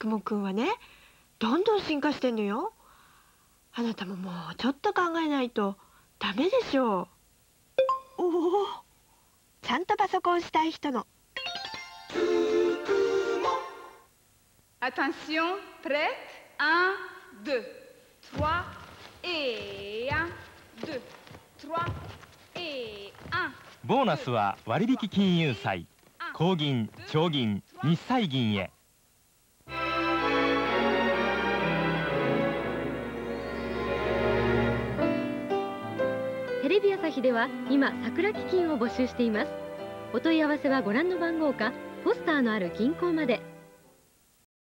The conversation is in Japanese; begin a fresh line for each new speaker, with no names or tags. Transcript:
くもくんはねどんどん進化してんのよ。あなたももうちょっと考えないとダメでしょう。おおちゃんとパソコンしたい人の。
Attention, prête 1, 2, 3 et 1, 2, 3 et 1.
ボーナスは割引金融債高銀長銀日債銀へ
レビ朝日では今桜基金を募集しています。お問い合わせはご覧の番号かポスターのある銀行まで。